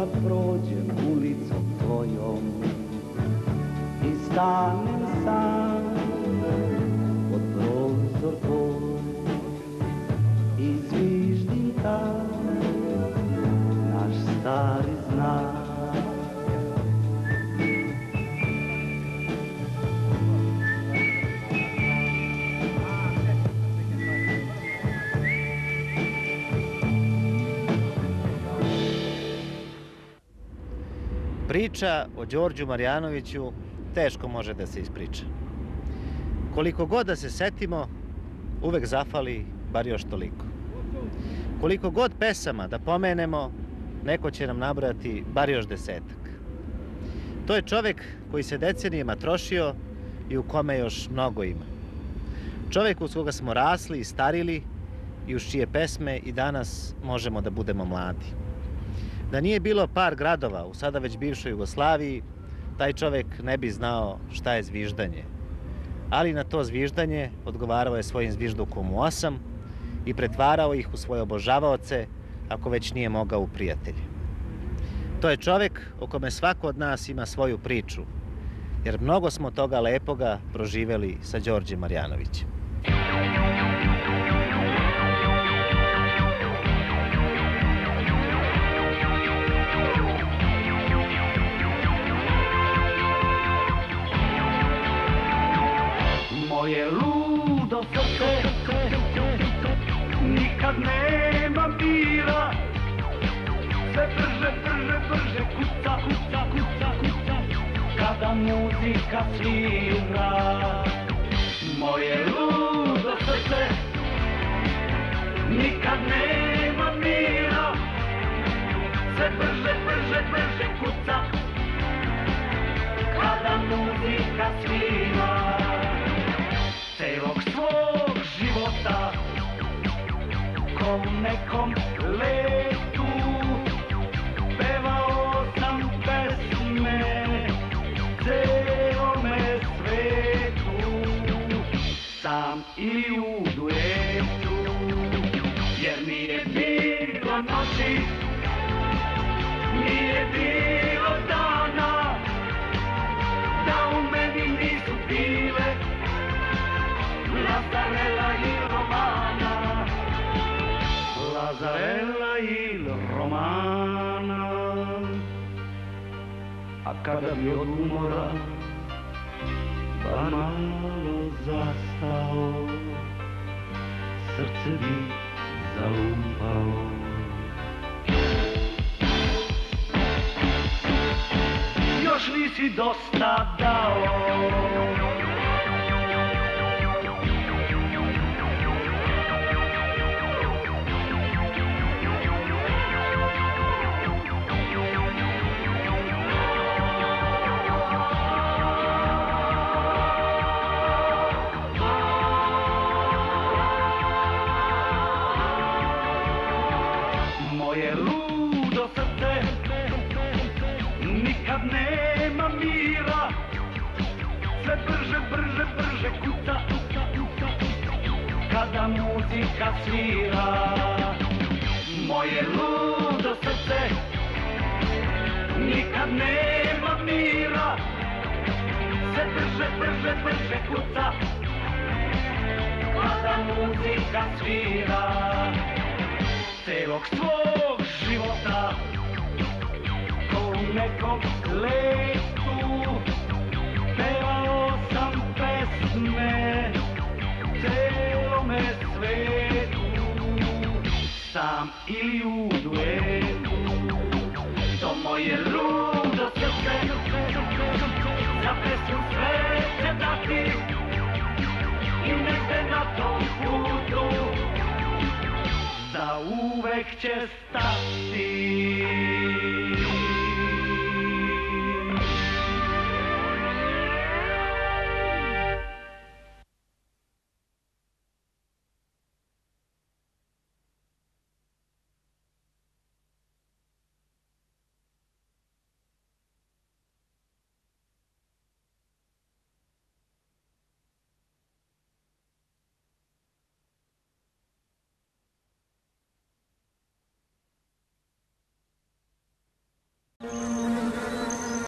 kad prođem ulicom tvojom i stanem sam pod prozor tvoj i zviždim tam naš stari znak. Priča o Đorđu Marjanoviću teško može da se ispriča. Koliko god da se setimo, uvek zafali bar još toliko. Koliko god pesama da pomenemo, neko će nam nabrati bar još desetak. To je čovek koji se decenijama trošio i u kome još mnogo ima. Čovek uz koga smo rasli i starili i uz čije pesme i danas možemo da budemo mladi. Da nije bilo par gradova u sada već bivšoj Jugoslaviji, taj čovek ne bi znao šta je zviždanje. Ali na to zviždanje odgovarao je svojim zviždukom u osam i pretvarao ih u svoje obožavaoce, ako već nije mogao u prijatelje. To je čovek o kome svako od nas ima svoju priču, jer mnogo smo toga lepoga proživeli sa Đorđem Marjanovićem. Muzika svira Moje ludo srce nikad nema mira. Sve brže, brže, brže kuca Kada muzika svira celog svog života ko u nekom letu sam ili u duetu jer nije bilo noći nije bilo dana da u meni nisu bile Lazarella il Romana. Lazarella il Romana. A kada bi od umora Pa mało serce mi załupało. Już nic i dostadało. Moje ludo srce. Nikad nema mira. Sve brže, brže, brže kuca, Kada muzika svira. Moje ludo srce. Nikad nema mira. Sve brže, brže, brže kuca. Kada muzika svira celog svog života. Ko u nekom letu pevao sam pesme celome svetu. Sam ili u duetu putu da uvek će stati